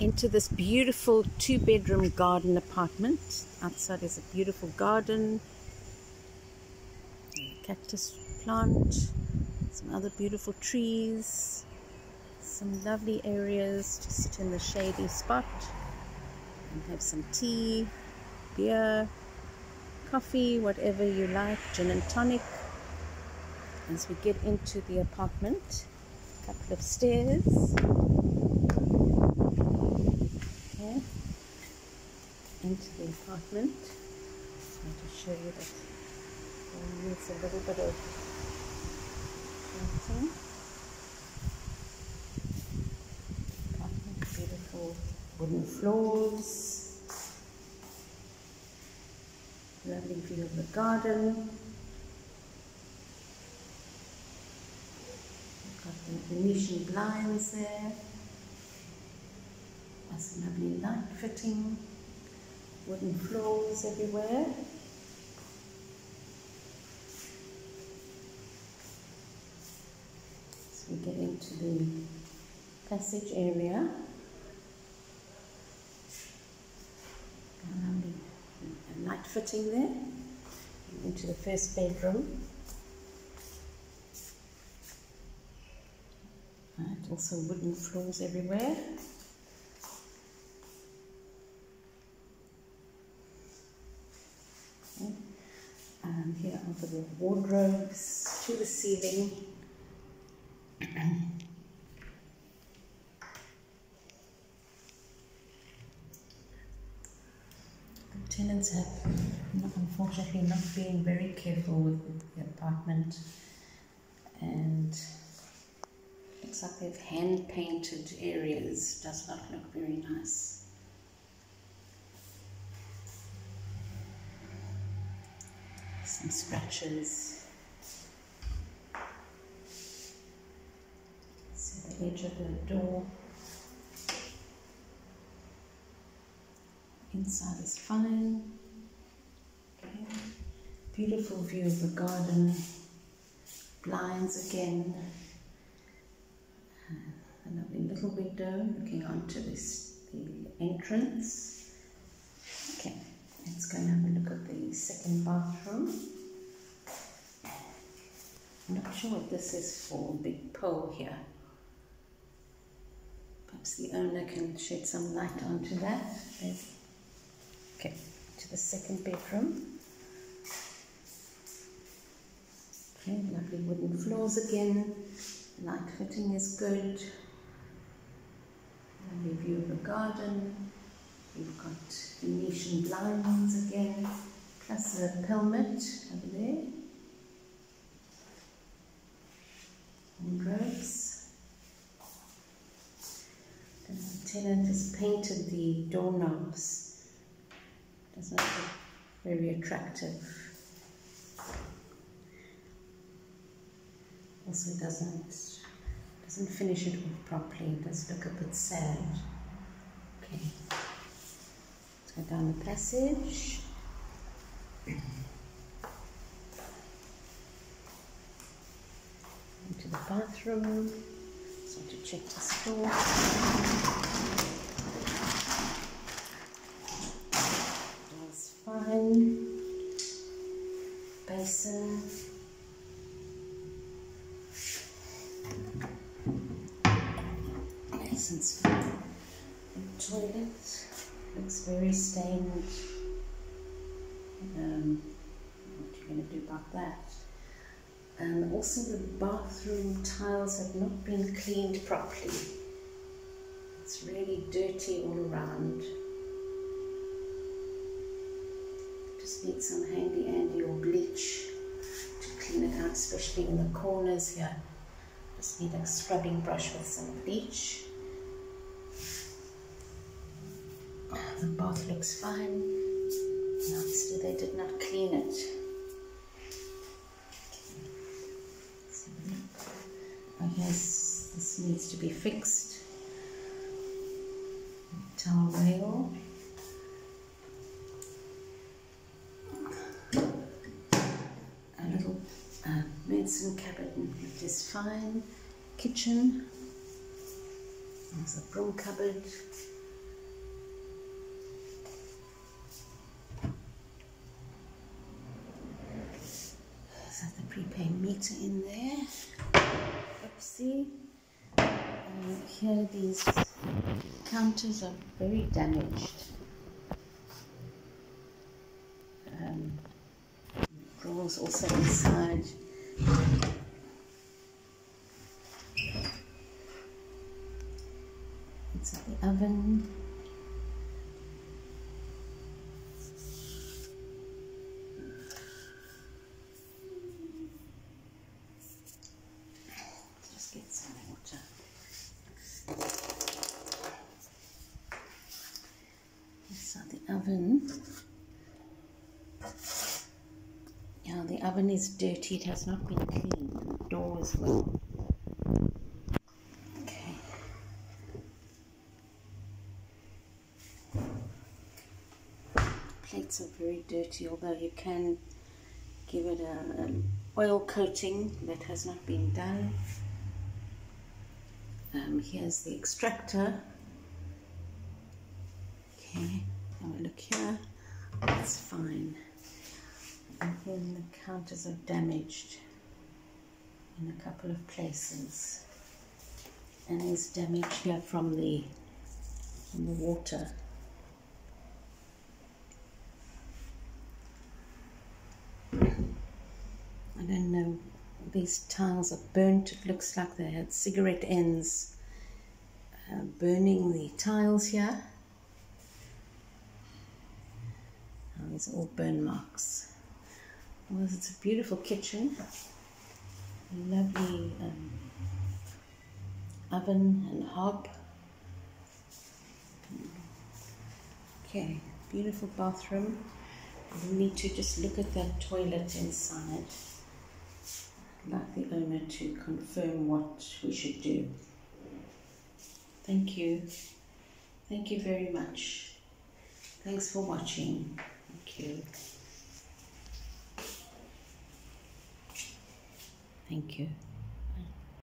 into this beautiful two bedroom garden apartment. Outside is a beautiful garden, cactus plant, some other beautiful trees, some lovely areas to sit in the shady spot and have some tea, beer, coffee, whatever you like, gin and tonic. As we get into the apartment, a couple of stairs. Okay. Into the apartment. Just want to show you that it needs a little bit of painting. Beautiful wooden floors. Lovely view of the garden. Got the Venetian blinds there. Lovely light fitting. Wooden floors everywhere. So we get into the passage area. Lovely light fitting there. Into the first bedroom. Right, also wooden floors everywhere. Okay. And here are the wardrobes to the ceiling. The tenants have unfortunately not been very careful with the apartment and looks like they've hand painted areas does not look very nice some scratches see the edge of the door Inside is fine. Okay. Beautiful view of the garden. Blinds again. A lovely little window looking onto this the entrance. Let's go and have a look at the second bathroom. I'm not sure what this is for, big pole here. Perhaps the owner can shed some light onto that. Okay, to the second bedroom. Okay, lovely wooden floors again. Light fitting is good. Lovely view of the garden. We've got Venetian blinds again, plus a pelmet over there. Wardrobes. The tenant has painted the doorknobs doesn't look very attractive. Also doesn't doesn't finish it off properly, it does look a bit sad. Okay. Down the passage. Into the bathroom. So to check the door. fine. Basin. Basin's fine. Toilet looks very stained. Um, what are you going to do about that? And also the bathroom tiles have not been cleaned properly. It's really dirty all around. Just need some handy Andy or bleach to clean it out, especially in the corners here. Just need a scrubbing brush with some bleach. The bath looks fine. Obviously they did not clean it. I guess this needs to be fixed. Towel rail. A little uh, medicine cabinet is fine. Kitchen. There's a broom cupboard. in there. Oopsie. Uh, here these counters are very damaged. Um, drawers also inside. It's the oven. Oven. Yeah, the oven is dirty. It has not been cleaned. The door as well. Okay. Plates are very dirty, although you can give it an oil coating that has not been done. Um, here's the extractor. Okay, look here. That's fine. And then the counters are damaged in a couple of places. And there's damage here from the from the water. I don't know. These tiles are burnt. It looks like they had cigarette ends uh, burning the tiles here. All burn marks. Well, it's a beautiful kitchen. Lovely um, oven and hob. Okay, beautiful bathroom. We need to just look at that toilet inside. I'd like the owner to confirm what we should do. Thank you. Thank you very much. Thanks for watching. Thank you. Thank you.